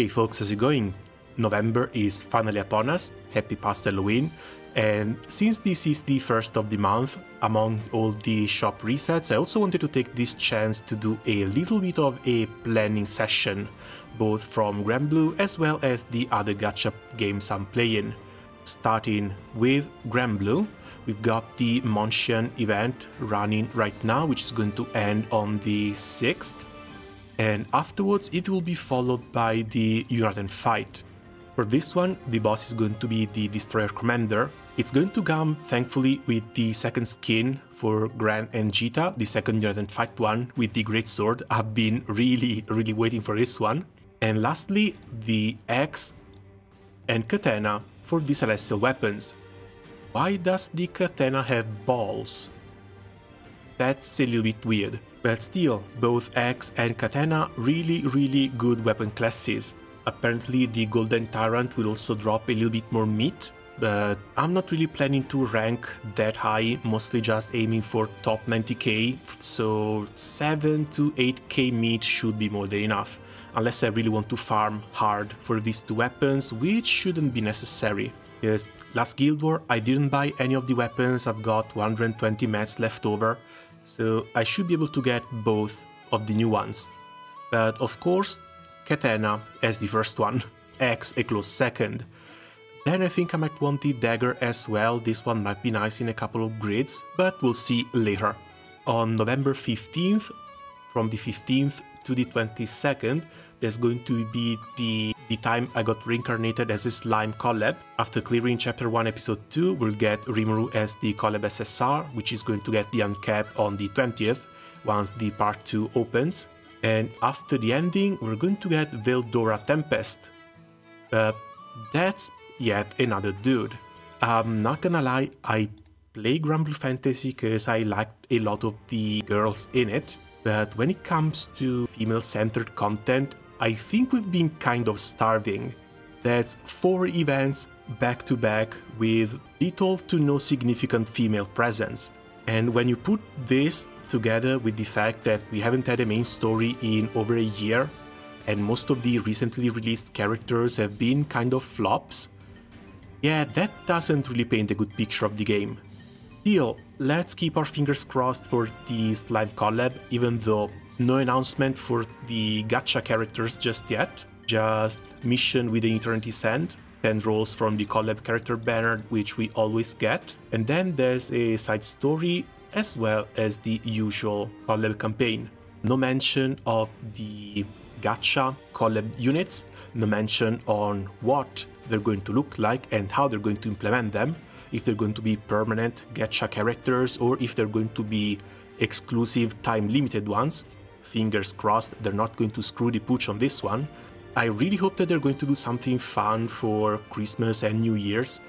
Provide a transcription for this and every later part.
Hey folks, how's it going? November is finally upon us. Happy past Halloween. And since this is the first of the month, among all the shop resets, I also wanted to take this chance to do a little bit of a planning session, both from Granblue as well as the other gacha games I'm playing. Starting with Granblue, we've got the Monshan event running right now, which is going to end on the 6th. And afterwards, it will be followed by the Unite and Fight. For this one, the boss is going to be the Destroyer Commander. It's going to come, thankfully, with the second skin for Gran and Djeeta, the second Unite and Fight one with the Great Sword. I've been really, really waiting for this one. And lastly, the Axe and Katana for the Celestial weapons. Why does the Katana have balls? That's a little bit weird. But still, both Axe and Katana really, really good weapon classes. Apparently the Golden Tyrant will also drop a little bit more meat, but I'm not really planning to rank that high, mostly just aiming for top 90k, so 7 to 8k meat should be more than enough, unless I really want to farm hard for these two weapons, which shouldn't be necessary. Because last Guild War I didn't buy any of the weapons, I've got 120 mats left over, so I should be able to get both of the new ones. But of course, Katana as the first one, Axe a close second. Then I think I might want the dagger as well, this one might be nice in a couple of grids, but we'll see later. On November 15th, from the 15th to the 22nd, there's going to be the, the time I got reincarnated as a slime collab. After clearing chapter 1 episode 2, we'll get Rimuru as the collab SSR, which is going to get the uncapped on the 20th, once the part 2 opens. And after the ending, we're going to get Veldora Tempest. Uh, that's yet another dude. I'm not gonna lie, I play Granblue Fantasy because I liked a lot of the girls in it, but when it comes to female-centered content, I think we've been kind of starving. That's four events back to back with little to no significant female presence. And when you put this together with the fact that we haven't had a main story in over a year, and most of the recently released characters have been kind of flops, yeah, that doesn't really paint a good picture of the game. Still, let's keep our fingers crossed for the Slime collab, even though no announcement for the gacha characters just yet, just mission with the Eternity Sand, 10 rolls from the collab character banner, which we always get, and then there's a side story as well as the usual collab campaign. No mention of the gacha collab units, no mention on what they're going to look like and how they're going to implement them, if they're going to be permanent gacha characters or if they're going to be exclusive time limited ones. Fingers crossed they're not going to screw the pooch on this one. I really hope that they're going to do something fun for Christmas and New Year's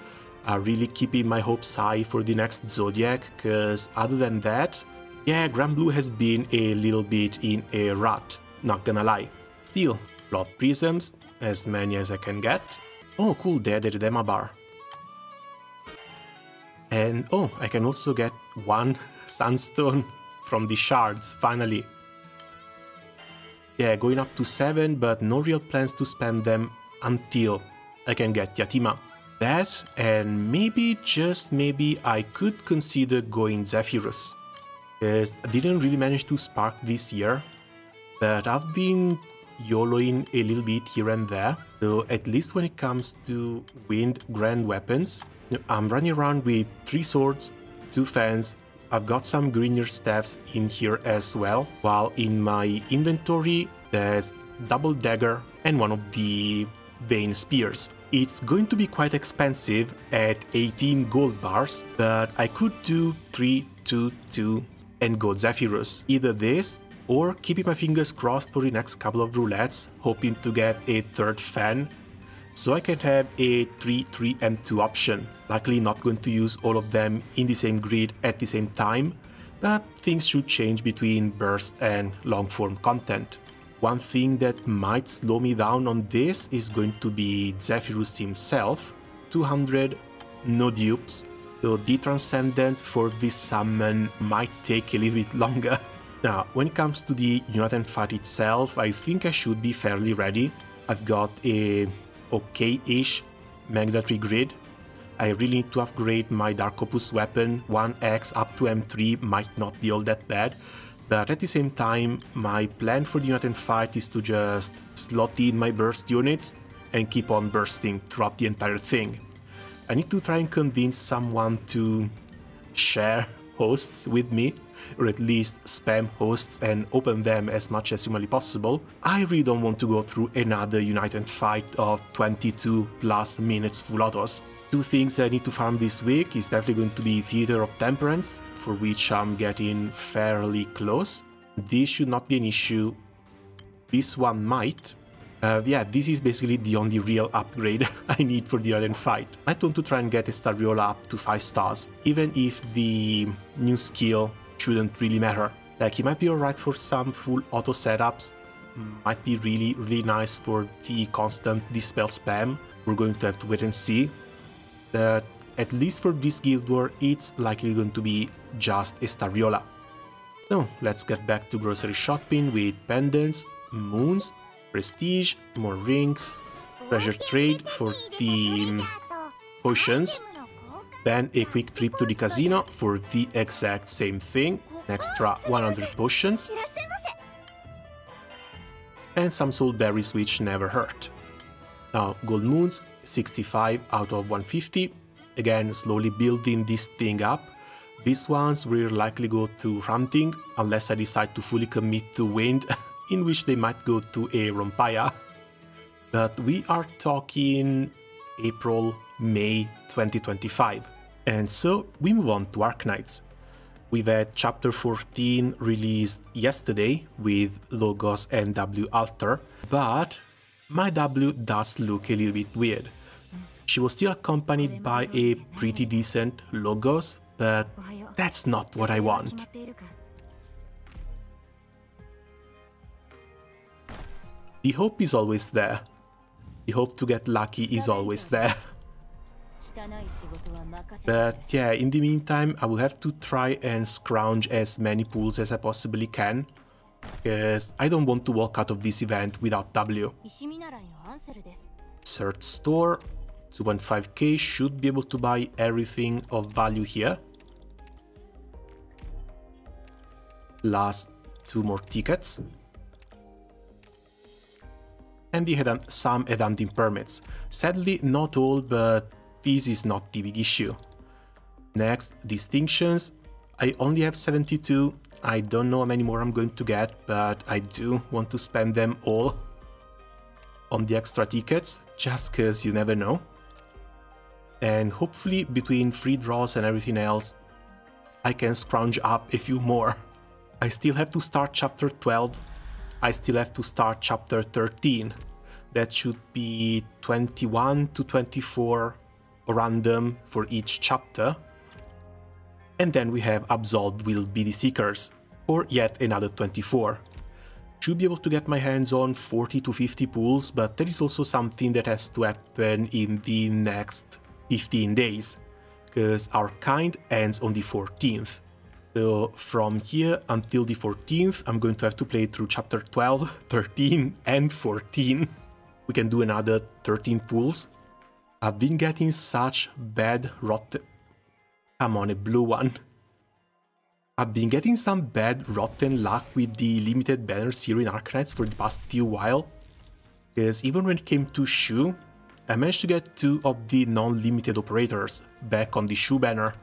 really keeping my hopes high for the next Zodiac, because other than that, yeah, Granblue has been a little bit in a rut, not gonna lie. Still, plot prisms, as many as I can get. Oh cool, they added a Dema bar. And oh, I can also get one Sunstone from the shards, finally. Yeah, going up to 7, but no real plans to spend them until I can get Yatima that, and maybe, just maybe, I could consider going Zephyrus. Because I didn't really manage to spark this year, but I've been YOLOing a little bit here and there, so at least when it comes to wind grand weapons, I'm running around with three swords, two fans, I've got some greener staffs in here as well, while in my inventory there's double dagger and one of the Bane spears. It's going to be quite expensive at 18 gold bars, but I could do 3, 2, 2 and go Zephyrus. Either this or keeping my fingers crossed for the next couple of roulettes, hoping to get a third fan so I can have a 3, 3 and 2 option. Luckily not going to use all of them in the same grid at the same time, but things should change between burst and long form content. One thing that might slow me down on this is going to be Zephyrus himself. 200, no dupes, so the Transcendent for this summon might take a little bit longer. Now, when it comes to the Unite and Fight itself, I think I should be fairly ready. I've got a okay-ish mandatory Grid. I really need to upgrade my Dark Opus weapon. 1x up to M3 might not be all that bad. But at the same time, my plan for the Unite and Fight is to just slot in my burst units and keep on bursting throughout the entire thing. I need to try and convince someone to share hosts with me, or at least spam hosts and open them as much as humanly possible. I really don't want to go through another Unite and Fight of 22 plus minutes full autos. Two things I need to farm this week is definitely going to be Theater of Temperance, for which I'm getting fairly close. This should not be an issue. This one might, uh, yeah, this is basically the only real upgrade I need for the Alien fight. I want to try and get a Stariola up to 5 stars, even if the new skill shouldn't really matter. Like, it might be alright for some full auto setups, might be really, really nice for the constant dispel spam. We're going to have to wait and see. But at least for this Guild War, it's likely going to be just a Stariola. So, let's get back to grocery shopping with pendants, moons, prestige, more rings, treasure trade for the um, potions, then a quick trip to the casino for the exact same thing, an extra 100 potions, and some soul berries which never hurt. Now, gold moons, 65 out of 150, again slowly building this thing up. These ones will likely go to hunting unless I decide to fully commit to wind in which they might go to a Rompaya. But we are talking April, May 2025. And so we move on to Arc Arknights. We've had chapter 14 released yesterday with Logos and W Alter, but my W does look a little bit weird. She was still accompanied by a pretty decent Logos, but that's not what I want. The hope is always there. The hope to get lucky is always there. But yeah, in the meantime, I will have to try and scrounge as many pools as I possibly can. Because I don't want to walk out of this event without W. Search store, 2.5k should be able to buy everything of value here. Last two more tickets and the head some headhunting permits. Sadly, not all, but this is not the big issue. Next, distinctions. I only have 72. I don't know how many more I'm going to get, but I do want to spend them all on the extra tickets, just cause you never know. And hopefully between free draws and everything else, I can scrounge up a few more. I still have to start chapter 12 I still have to start chapter 13. That should be 21 to 24 random for each chapter. And then we have Absolved Will Be the Seekers for yet another 24. Should be able to get my hands on 40 to 50 pools, but there is also something that has to happen in the next 15 days, because our kind ends on the 14th. So from here until the 14th, I'm going to have to play through chapter 12, 13, and 14. We can do another 13 pulls. I've been getting such bad rotten... Come on, a blue one. I've been getting some bad rotten luck with the limited banners here in Arknights for the past few while. Because even when it came to Shu, I managed to get two of the non-limited operators back on the Shu banner.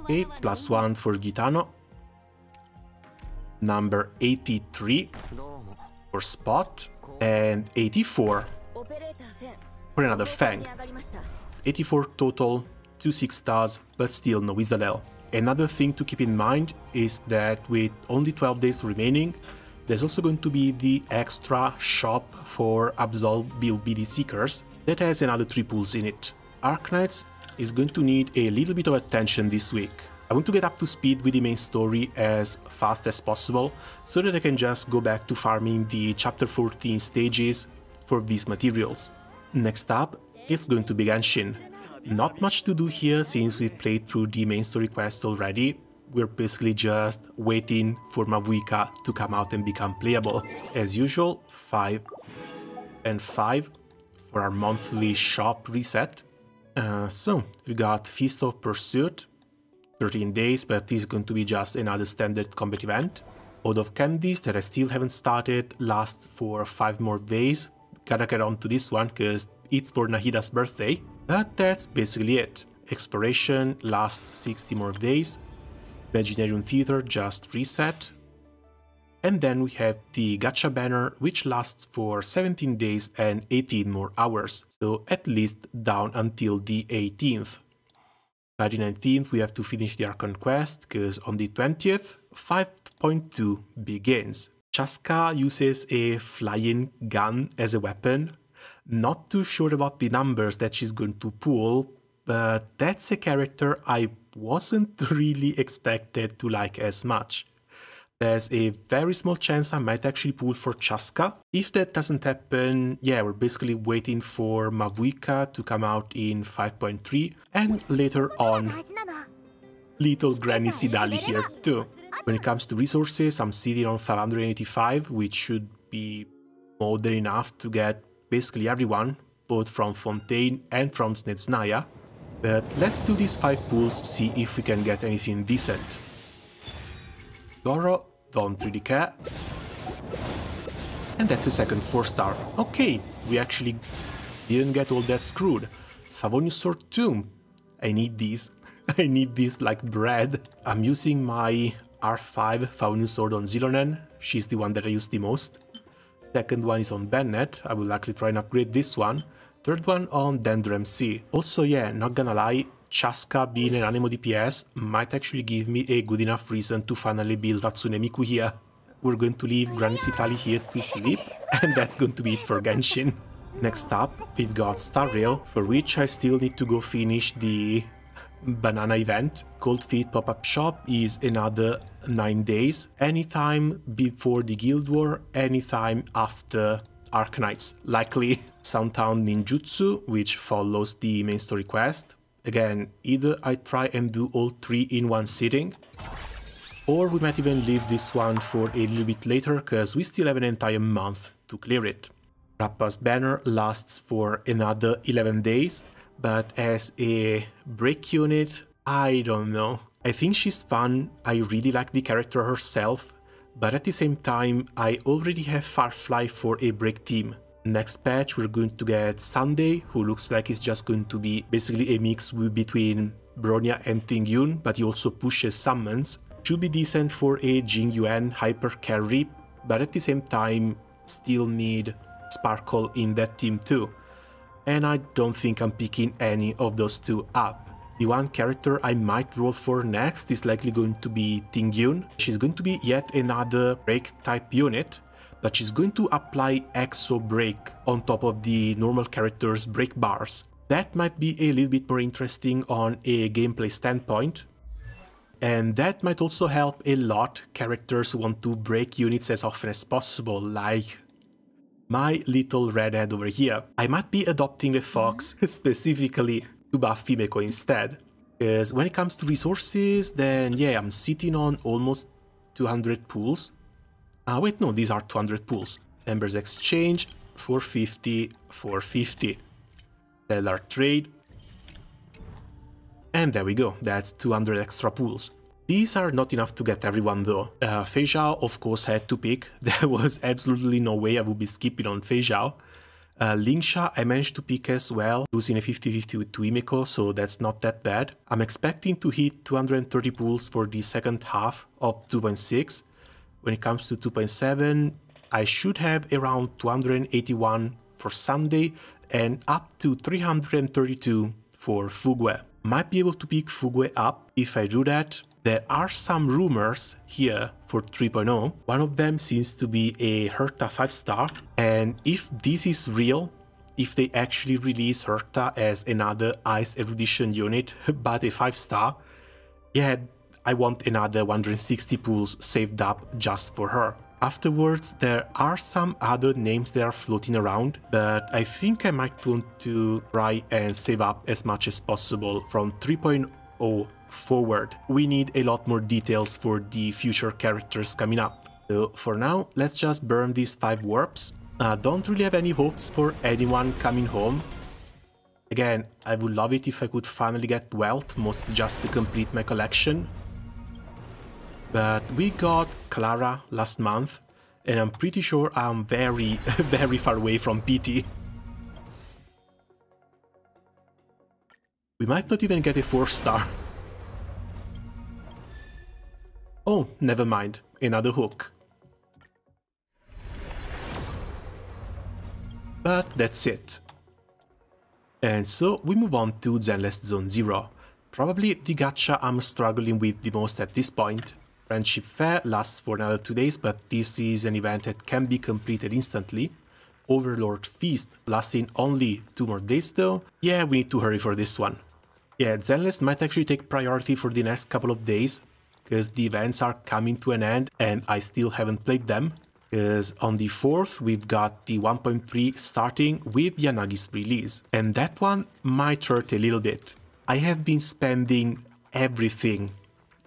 Okay, plus one for Gitano. Number 83 for Spot. And 84 for another Fang. 84 total, 2 6 stars, but still no Wiš'adel. Another thing to keep in mind is that with only 12 days remaining, there's also going to be the extra shop for Absolve Build BD Seekers that has another 3 pools in it. Arknights is going to need a little bit of attention this week. I want to get up to speed with the main story as fast as possible, so that I can just go back to farming the chapter 14 stages for these materials. Next up, it's going to be Genshin. Not much to do here since we played through the main story quest already, we're basically just waiting for Mavuika to come out and become playable. As usual, 5 and 5 for our monthly shop reset. Uh, so, we got Feast of Pursuit, 13 days, but this is going to be just another standard combat event. Ode of Candies that I still haven't started lasts for 5 more days. Gotta get on to this one because it's for Nahida's birthday. But that's basically it. Exploration lasts 60 more days. Imaginarium Theater just reset. And then we have the gacha banner, which lasts for 17 days and 18 more hours, so at least down until the 18th. By the 19th, we have to finish the Archon quest, because on the 20th, 5.2 begins. Chasca uses a flying gun as a weapon. Not too sure about the numbers that she's going to pull, but that's a character I wasn't really expected to like as much there's a very small chance I might actually pull for Chasca. If that doesn't happen, yeah, we're basically waiting for Mavuika to come out in 5.3 and later on little Granny Citlali here too. When it comes to resources, I'm sitting on 585, which should be more than enough to get basically everyone, both from Fontaine and from Snezhnaya. But let's do these 5 pulls, see if we can get anything decent. Goro Don 3D Cat. And that's the second 4 star. Okay, we actually didn't get all that screwed. Favonius Sword Tomb. I need these. I need these like bread. I'm using my R5 Favonius Sword on Xilonen. She's the one that I use the most. Second one is on Bennett. I will likely try and upgrade this one. Third one on Dendro MC. Also, yeah, not gonna lie, Chasca being an Anemo DPS might actually give me a good enough reason to finally build Hatsune Miku here. We're going to leave Granny Citlali here to sleep, and that's going to be it for Genshin. Next up, we've got Star Rail, for which I still need to go finish the banana event. Cold Feet pop-up shop is another 9 days, anytime before the Guild War, anytime after Arknights, likely Soundtown Ninjutsu, which follows the main story quest, Again, either I try and do all three in one sitting, or we might even leave this one for a little bit later, because we still have an entire month to clear it. Rappa's banner lasts for another 11 days, but as a break unit, I don't know. I think she's fun, I really like the character herself, but at the same time, I already have Firefly for a break team. Next patch, we're going to get Sunday, who looks like he's just going to be basically a mix between Bronya and Ting Yun, but he also pushes summons. Should be decent for a Jing Yuan hyper carry, but at the same time, still need Sparkle in that team too. And I don't think I'm picking any of those two up. The one character I might roll for next is likely going to be Ting Yun. She's going to be yet another break type unit, but she's going to apply Exo Break on top of the normal character's break bars. That might be a little bit more interesting on a gameplay standpoint. And that might also help a lot characters who want to break units as often as possible, like my little redhead over here. I might be adopting the fox mm-hmm. specifically to buff Himeko instead. Because when it comes to resources, then yeah, I'm sitting on almost 200 pools. Uh, wait, no, these are 200 pools. Embers Exchange, 450, 450. Stellar Trade. And there we go, that's 200 extra pools. These are not enough to get everyone though. Uh, Feixiao, of course, had to pick. There was absolutely no way I would be skipping on Feixiao. Uh, Lingsha I managed to pick as well, losing a 50-50 with Tuimeko, so that's not that bad. I'm expecting to hit 230 pools for the second half of 2.6, when it comes to 2.7, I should have around 281 for Sunday and up to 332 for Fugue. Might be able to pick Fugue up if I do that. There are some rumors here for 3.0. One of them seems to be a Herta 5 star. And if this is real, if they actually release Herta as another Ice Erudition unit, but a 5 star, yeah, I want another 160 pools saved up just for her. Afterwards, there are some other names that are floating around, but I think I might want to try and save up as much as possible from 3.0 forward. We need a lot more details for the future characters coming up. So for now, let's just burn these 5 warps I don't really have any hopes for anyone coming home. Again, I would love it if I could finally get Welt, mostly just to complete my collection. But we got Clara last month, and I'm pretty sure I'm very, very far away from PT. We might not even get a 4 star. Oh, never mind, another hook. But that's it. And so we move on to Zenless Zone 0. Probably the gacha I'm struggling with the most at this point. Friendship Fair lasts for another two days, but this is an event that can be completed instantly. Overlord Feast lasting only two more days though. Yeah, we need to hurry for this one. Yeah, Zenless might actually take priority for the next couple of days, because the events are coming to an end and I still haven't played them. Because on the 4th, we've got the 1.3 starting with Yanagi's release, and that one might hurt a little bit. I have been spending everything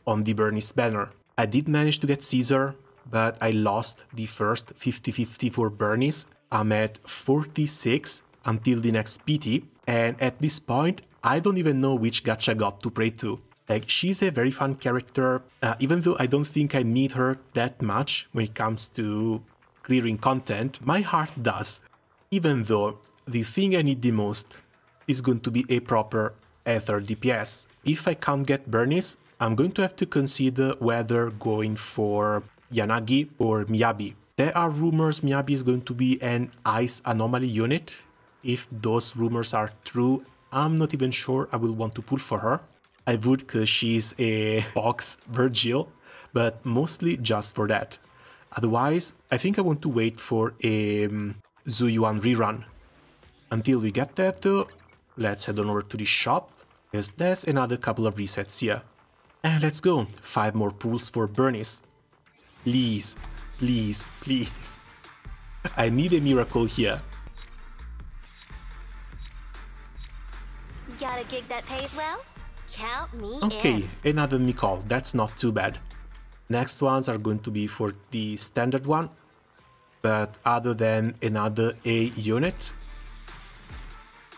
on the Burnice banner. I did manage to get Caesar, but I lost the first 50-50 for Burnice. I'm at 46 until the next PT, and at this point, I don't even know which gacha god to pray to. Like, she's a very fun character, uh, even though I don't think I need her that much when it comes to clearing content, my heart does. Even though the thing I need the most is going to be a proper Ether DPS. If I can't get Burnice, I'm going to have to consider whether going for Yanagi or Miyabi. There are rumors Miyabi is going to be an Ice Anomaly unit. If those rumors are true, I'm not even sure I will want to pull for her. I would because she's a Fox Virgil, but mostly just for that. Otherwise, I think I want to wait for a um, Zhu Yuan rerun. Until we get that though, let's head on over to the shop, because there's another couple of resets here. And let's go, 5 more pools for Burnice. Please, please, please. I need a miracle here. Got a gig that pays well? Count me Okay, in. another Nicole, that's not too bad. Next ones are going to be for the standard one, but other than another A unit,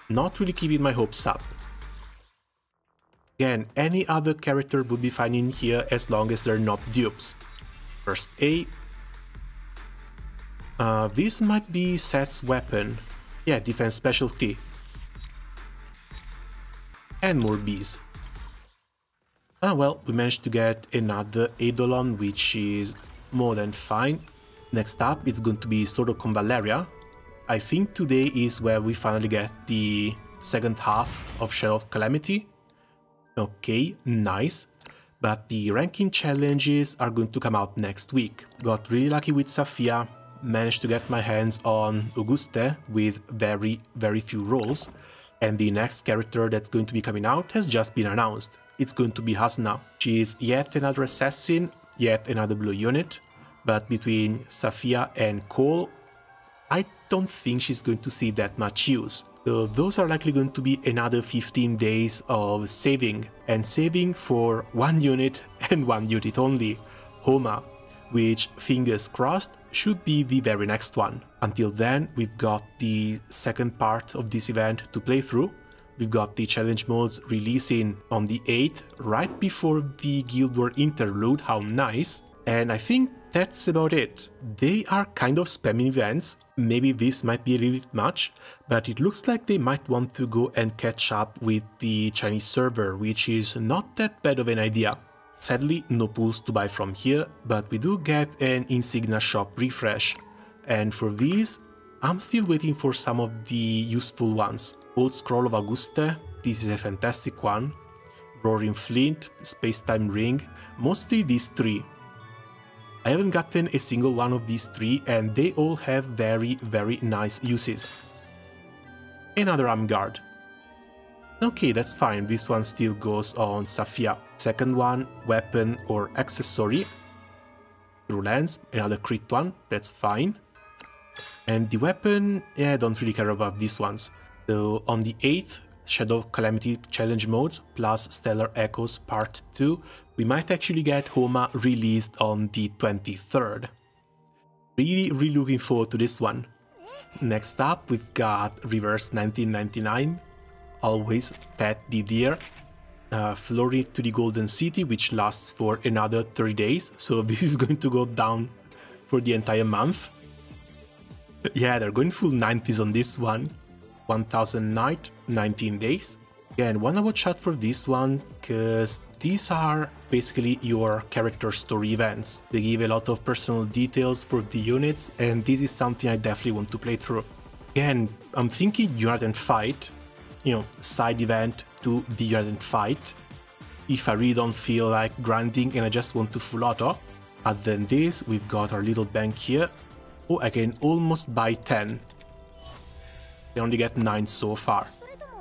not really keeping my hopes up. Again, any other character would be fine in here as long as they're not dupes. First A. Uh, this might be Seth's weapon. Yeah, defense specialty. And more bees. Ah well, we managed to get another Eidolon, which is more than fine. Next up, it's going to be Sword of Convallaria. I think today is where we finally get the second half of Shadow of Calamity. Okay, nice. But the ranking challenges are going to come out next week. Got really lucky with Safia, managed to get my hands on Auguste with very, very few rolls. And the next character that's going to be coming out has just been announced it's going to be Hasna. She is yet another assassin, yet another blue unit, but between Safia and Cole, I don't think she's going to see that much use. So those are likely going to be another 15 days of saving, and saving for one unit and one unit only, Homa, which, fingers crossed, should be the very next one. Until then, we've got the second part of this event to play through, We've got the challenge modes releasing on the 8th, right before the Guild War interlude, how nice. And I think that's about it. They are kind of spamming events, maybe this might be a little bit much, but it looks like they might want to go and catch up with the Chinese server, which is not that bad of an idea. Sadly, no pools to buy from here, but we do get an Insignia shop refresh. And for these, I'm still waiting for some of the useful ones. Old Scroll of Auguste, this is a fantastic one. Roaring Flint, Space-Time Ring, mostly these three. I haven't gotten a single one of these three and they all have very, very nice uses. Another arm guard. Okay, that's fine, this one still goes on Safia. Second one, weapon or accessory. Through lens, another crit one, that's fine. And the weapon, yeah, I don't really care about these ones. So on the 8th, Shadow Calamity Challenge Modes plus Stellar Echoes Part 2, we might actually get Homa released on the 23rd. Really, really looking forward to this one. Next up, we've got Reverse 1999, always Pet the Deer, uh, Flurry to the Golden City, which lasts for another 30 days, so this is going to go down for the entire month. yeah, they're going full 90s on this one. 1000 night, 19 days. Again, wanna watch out for this one, because these are basically your character story events. They give a lot of personal details for the units, and this is something I definitely want to play through. Again, I'm thinking and Fight, you know, side event to the and Fight, if I really don't feel like grinding and I just want to full auto. But then this, we've got our little bank here. Oh, I can almost buy 10. I only get 9 so far.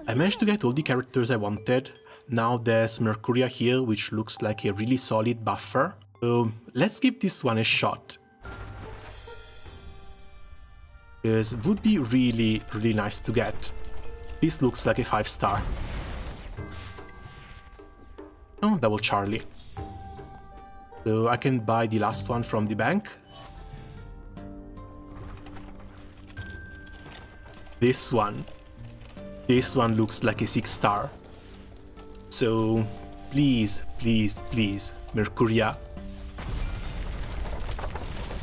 I managed to get all the characters I wanted, now there's Mercuria here, which looks like a really solid buffer. So let's give this one a shot. This would be really, really nice to get. This looks like a 5 star. Oh, double Charlie. So I can buy the last one from the bank. This one. This one looks like a 6 star. So please, please, please, Mercuria.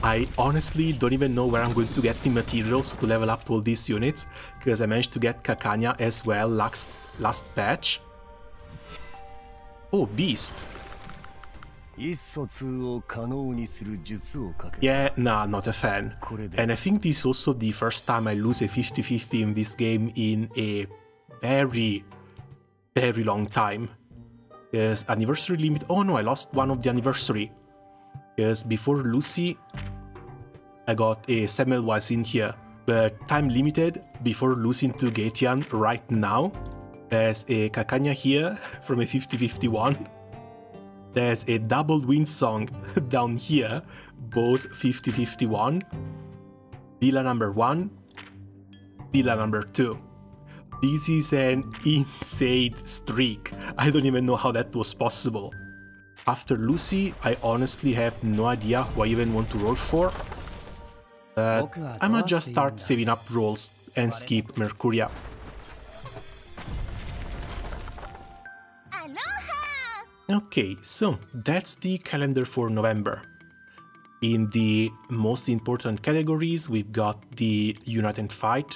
I honestly don't even know where I'm going to get the materials to level up all these units, because I managed to get Kakania as well last, last patch. Oh, Beast. Yeah, nah, not a fan. And I think this is also the first time I lose a 50-50 in this game in a very, very long time. Yes, anniversary limit. Oh no, I lost one of the anniversary. Yes, before Lucy, I got a Semmelweis in here. But time limited before losing to Getian right now. There's a Kakania here from a 50-51. There's a double Windsong down here, both 50-51. Vila number 1, Vila number 2. This is an insane streak. I don't even know how that was possible. After Lucy, I honestly have no idea who I even want to roll for. I might just start saving up rolls and skip Mercuria. Okay, so that's the calendar for November. In the most important categories, we've got the Unite and Fight,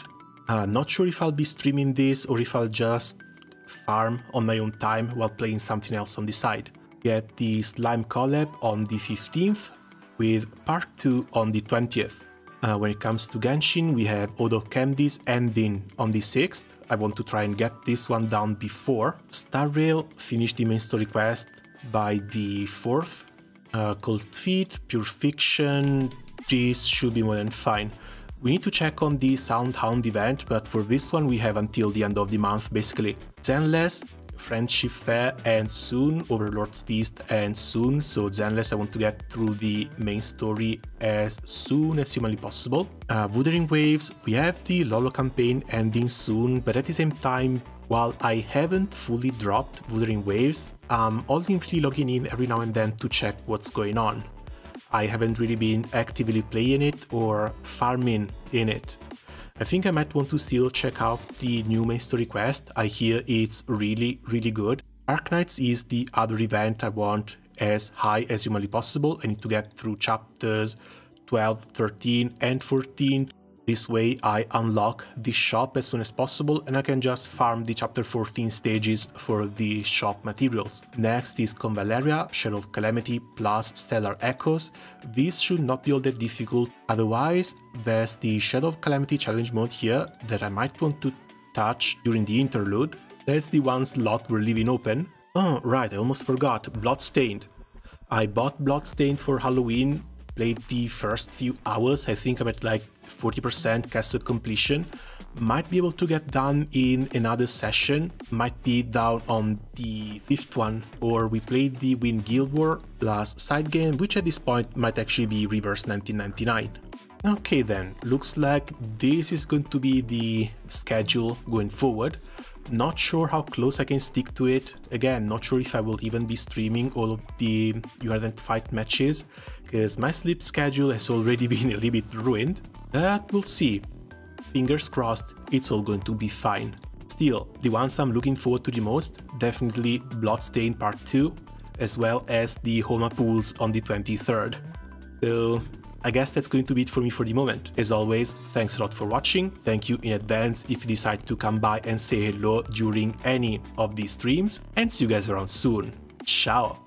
uh, not sure if I'll be streaming this or if I'll just farm on my own time while playing something else on the side. Get the Slime collab on the 15th with part 2 on the 20th. Uh, when it comes to Genshin, we have Odo Candies ending on the 6th. I want to try and get this one down before. Star Rail finished the main story quest by the 4th. Uh, Cold Feet, Pure Fiction, this should be more than fine. We need to check on the Soundhound event, but for this one we have until the end of the month basically. Zenless, Friendship Fair, and soon Overlord's Feast, and soon. So Zenless, I want to get through the main story as soon as humanly possible. Uh, Wuthering Waves, we have the Lolo campaign ending soon, but at the same time, while I haven't fully dropped Wuthering Waves, I'm really logging in every now and then to check what's going on. I haven't really been actively playing it or farming in it. I think I might want to still check out the new main story quest. I hear it's really, really good. Arknights is the other event I want as high as humanly possible. I need to get through chapters 12, 13, and 14 this way I unlock the shop as soon as possible and I can just farm the chapter 14 stages for the shop materials. Next is Convallaria, Shadow of Calamity plus Stellar Echoes. This should not be all that difficult, otherwise there's the Shadow of Calamity challenge mode here that I might want to touch during the interlude. That's the one slot we're leaving open. Oh right, I almost forgot, Bloodstained. I bought Bloodstained for Halloween played the first few hours. I think I'm at like 40% castle completion. Might be able to get done in another session. Might be down on the fifth one. Or we played the Win Guild War plus side game, which at this point might actually be Reverse 1999. Okay then, looks like this is going to be the schedule going forward. Not sure how close I can stick to it. Again, not sure if I will even be streaming all of the Unite Fight matches, because my sleep schedule has already been a little bit ruined. But we'll see. fingers crossed, it's all going to be fine. Still, the ones I'm looking forward to the most, definitely Bloodstained Part 2, as well as the Homa Pools on the 23rd. So I guess that's going to be it for me for the moment. As always, thanks a lot for watching, thank you in advance if you decide to come by and say hello during any of these streams, and see you guys around soon. Ciao!